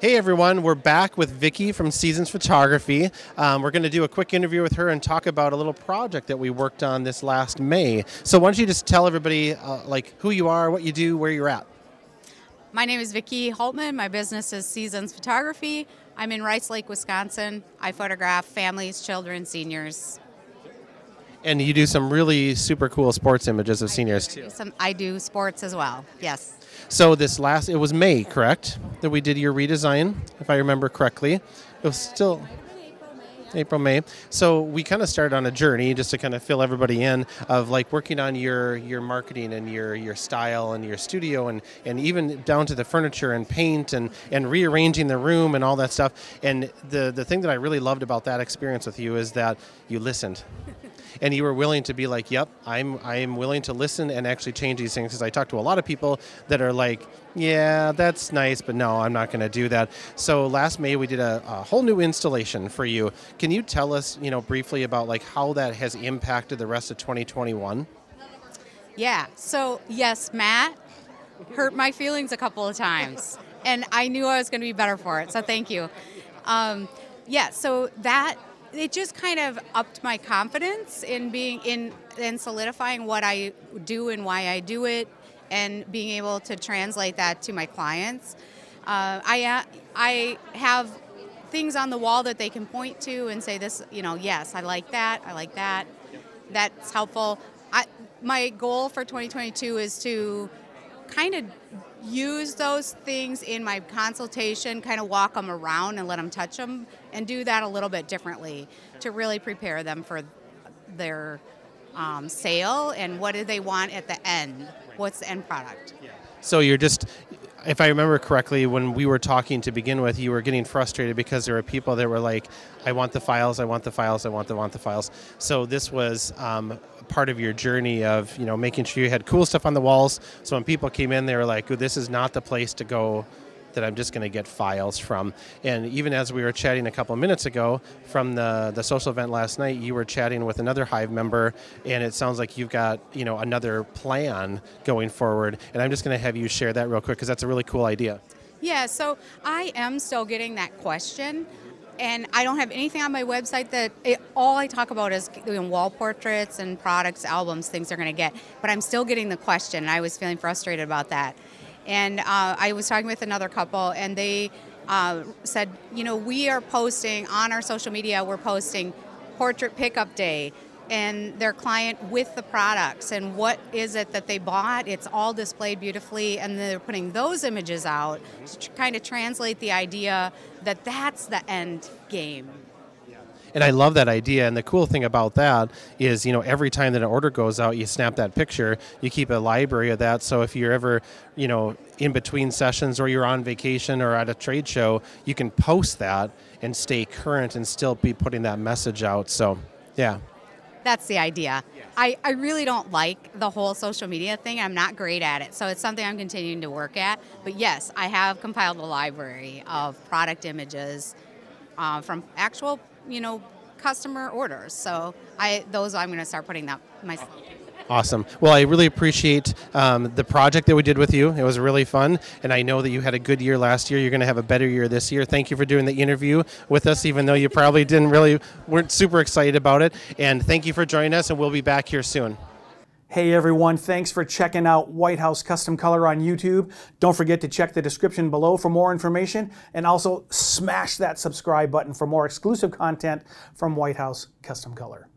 Hey everyone, we're back with Vicky from Seasons Photography. Um, we're going to do a quick interview with her and talk about a little project that we worked on this last May. So why don't you just tell everybody uh, like who you are, what you do, where you're at? My name is Vicky Hultman. My business is Seasons Photography. I'm in Rice Lake, Wisconsin. I photograph families, children, seniors. And you do some really super cool sports images of seniors too. Some, I do sports as well. Yes. So this last, it was May, correct, that we did your redesign, if I remember correctly. It was still April, May. So we kind of started on a journey just to kind of fill everybody in of like working on your your marketing and your your style and your studio and and even down to the furniture and paint and and rearranging the room and all that stuff. And the the thing that I really loved about that experience with you is that you listened and you were willing to be like, "Yep, I'm I'm willing to listen and actually change these things." Because I talk to a lot of people that are like, "Yeah, that's nice, but no, I'm not going to do that." So last May we did a, a, whole new installation for you. Can you tell us, you know, briefly about like how that has impacted the rest of 2021? Yeah. So yes, Matt hurt my feelings a couple of times, and I knew I was going to be better for it. So thank you. Um, yeah. So that it just kind of upped my confidence in being in and solidifying what I do and why I do it, and being able to translate that to my clients. Uh, I uh, I have things on the wall that they can point to and say this, you know, yes, I like that, I like that. That's helpful. I, my goal for 2022 is to kind of use those things in my consultation, kind of walk them around and let them touch them, and do that a little bit differently to really prepare them for their um, sale and what do they want at the end? What's the end product? So you're just if I remember correctly, when we were talking to begin with, you were getting frustrated because there were people that were like, "I want the files, I want the files, I want the want the files." So this was um, part of your journey of you know making sure you had cool stuff on the walls. So when people came in, they were like, "This is not the place to go." That I'm just going to get files from. And even as we were chatting a couple minutes ago from the, the social event last night, you were chatting with another Hive member, and it sounds like you've got you know another plan going forward. And I'm just going to have you share that real quick because that's a really cool idea. Yeah, so I am still getting that question and I don't have anything on my website that it, all I talk about is you know, wall portraits and products, albums, things they're going to get. But I'm still getting the question, and I was feeling frustrated about that. And uh, I was talking with another couple, and they uh, said, you know, we are posting on our social media, we're posting portrait pickup day and their client with the products and what is it that they bought. It's all displayed beautifully, and they're putting those images out to kind of translate the idea that that's the end game. And I love that idea. And the cool thing about that is, you know, every time that an order goes out, you snap that picture. You keep a library of that. So if you're ever, you know, in between sessions or you're on vacation or at a trade show, you can post that and stay current and still be putting that message out. So, yeah. That's the idea. Yes. I, I really don't like the whole social media thing. I'm not great at it. So it's something I'm continuing to work at. But yes, I have compiled a library of product images uh, from actual you know, customer orders. So I those I'm going to start putting that myself. Awesome. Well, I really appreciate um, the project that we did with you. It was really fun, and I know that you had a good year last year. You're going to have a better year this year. Thank you for doing the interview with us, even though you probably didn't really weren't super excited about it. And thank you for joining us, and we'll be back here soon. Hey everyone, thanks for checking out White House Custom Color on YouTube. Don't forget to check the description below for more information and also smash that subscribe button for more exclusive content from White House Custom Color.